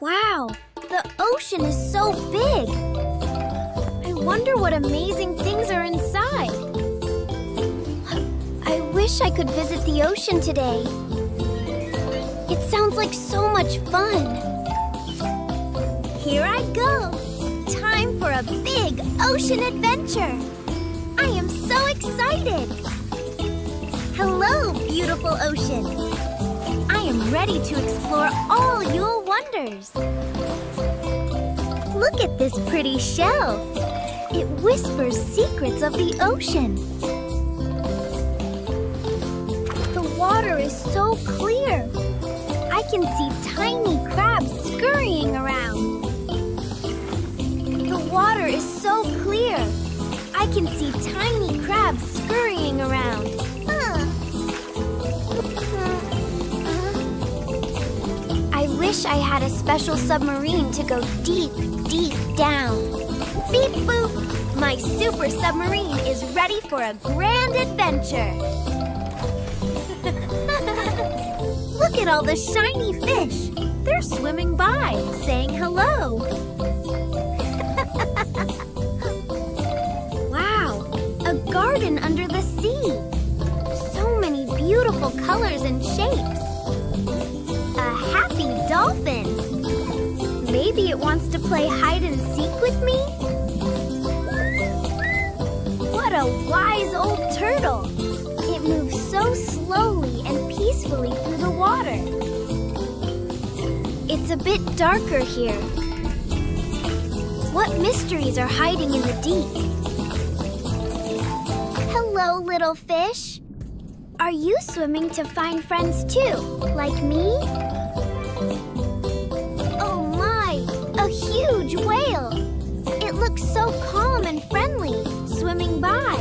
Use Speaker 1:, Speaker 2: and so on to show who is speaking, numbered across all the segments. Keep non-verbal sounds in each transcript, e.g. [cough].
Speaker 1: Wow, the ocean is so big. I wonder what amazing things are inside. I wish I could visit the ocean today. It sounds like so much fun. Here I go. Time for a big ocean adventure. I am so excited. Hello, beautiful ocean. I am ready to explore all your wonders. Look at this pretty shell. It whispers secrets of the ocean. The water is so clear. I can see tiny crabs scurrying around. The water is so clear. I can see tiny crabs scurrying around. Wish I had a special submarine to go deep, deep down. Beep boop! My super submarine is ready for a grand adventure. [laughs] Look at all the shiny fish. They're swimming by, saying hello. [laughs] wow, a garden under the sea. So many beautiful colors and shapes. Maybe it wants to play hide and seek with me? What a wise old turtle. It moves so slowly and peacefully through the water. It's a bit darker here. What mysteries are hiding in the deep? Hello, little fish. Are you swimming to find friends too, like me? Huge whale! It looks so calm and friendly, swimming by.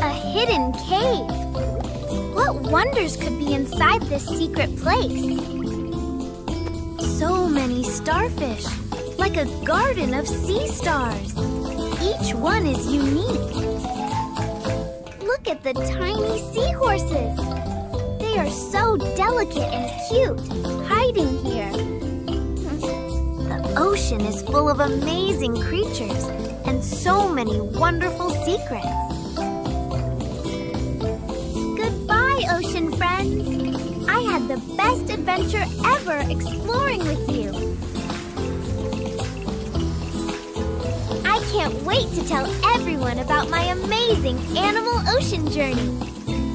Speaker 1: A hidden cave. What wonders could be inside this secret place? So many starfish, like a garden of sea stars. Each one is unique. Look at the tiny seahorses. They are so delicate and cute, hiding here. Ocean is full of amazing creatures and so many wonderful secrets. Goodbye, ocean friends. I had the best adventure ever exploring with you. I can't wait to tell everyone about my amazing animal ocean journey.